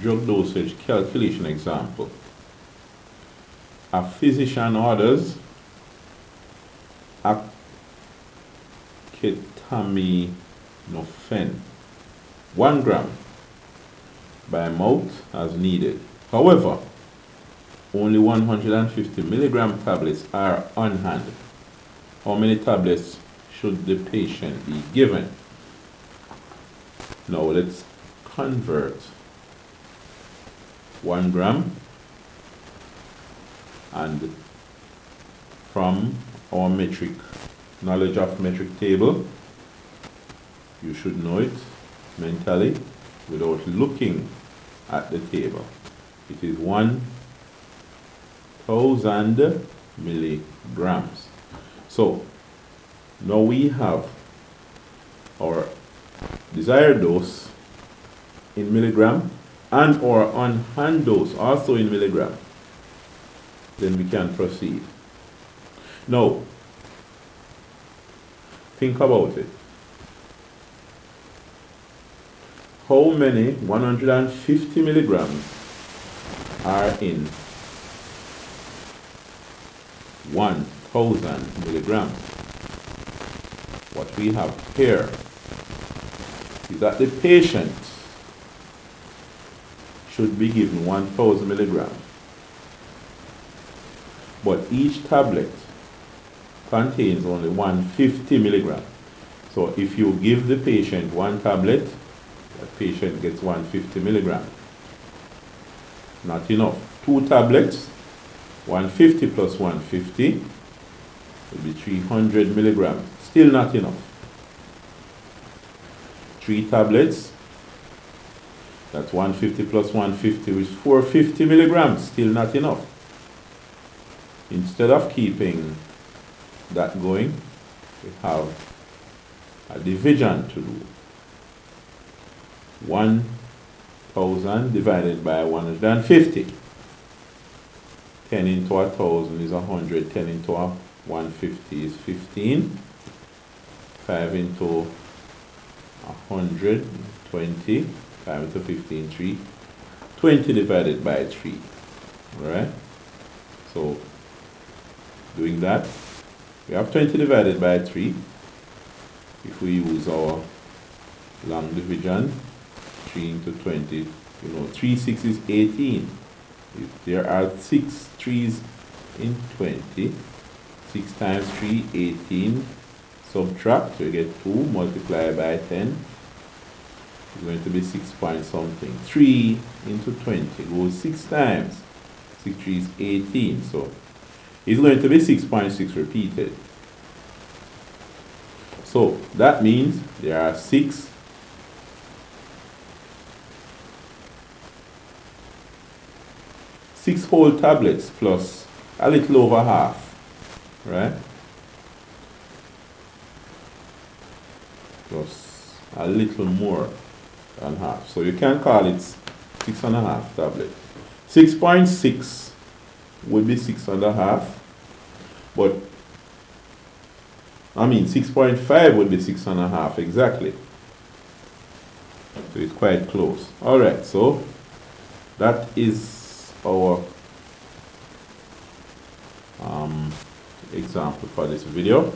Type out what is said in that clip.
drug dosage calculation example. A physician orders a acetaminophen 1 gram by mouth as needed. However, only 150 milligram tablets are on hand. How many tablets should the patient be given? Now let's convert 1 gram. And from our metric knowledge of metric table you should know it mentally without looking at the table. It is 1000 milligrams. So now we have our desired dose in milligram and or on hand dose also in milligram, then we can proceed. Now, think about it. How many 150 milligrams are in 1000 milligrams? What we have here is that the patient should be given 1000 milligrams. But each tablet contains only 150 milligrams. So if you give the patient one tablet, the patient gets 150 milligrams. Not enough. Two tablets, 150 plus 150 will be 300 milligrams. Still not enough. Three tablets, that's 150 plus 150, which is 450 milligrams, still not enough. Instead of keeping that going, we have a division to do. 1,000 divided by 150. 10 into a 1,000 is 100, 10 into 150 is 15. 5 into 100, 20. 5 into 15, 3. 20 divided by 3. Alright? So, doing that, we have 20 divided by 3. If we use our long division, 3 into 20, you know, 3 6 is 18. If there are 6 3's in 20, 6 times 3, 18. Subtract, so we get 2, multiply by 10 is going to be 6 point something. 3 into 20 goes 6 times. 6 3 is 18. So it's going to be 6.6 repeated. So that means there are 6 six whole tablets plus a little over half, right? Plus a little more and half. So you can call it six and a half tablet. 6.6 would be six and a half, but I mean 6.5 would be six and a half exactly. So it's quite close. All right, so that is our um, example for this video.